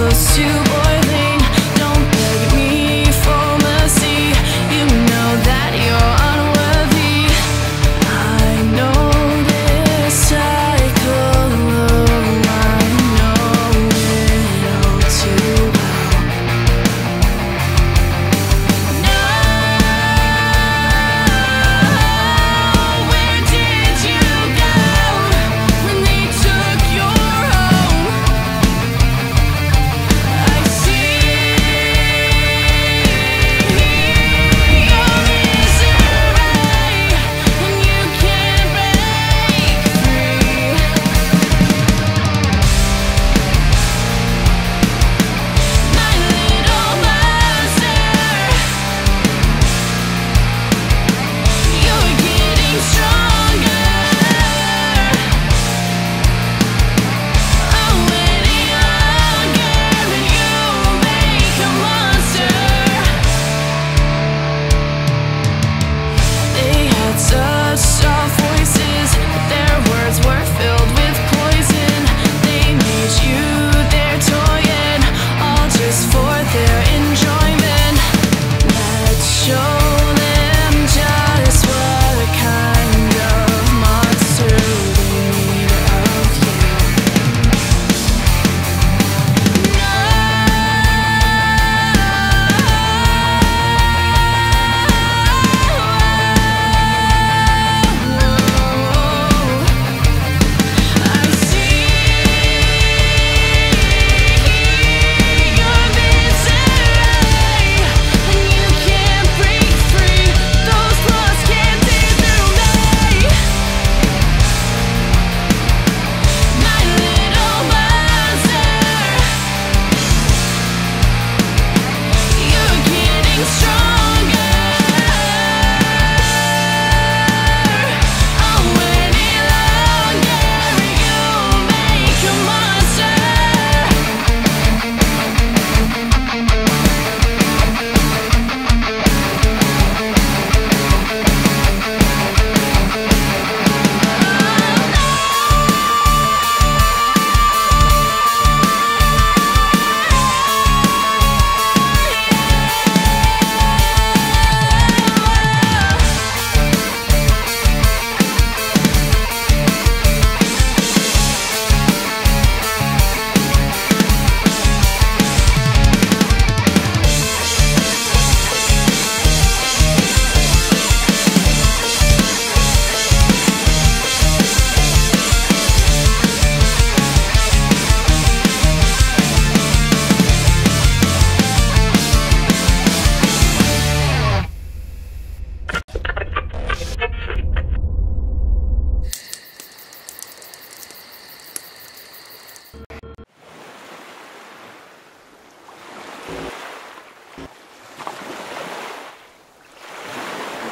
close to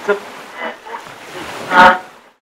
a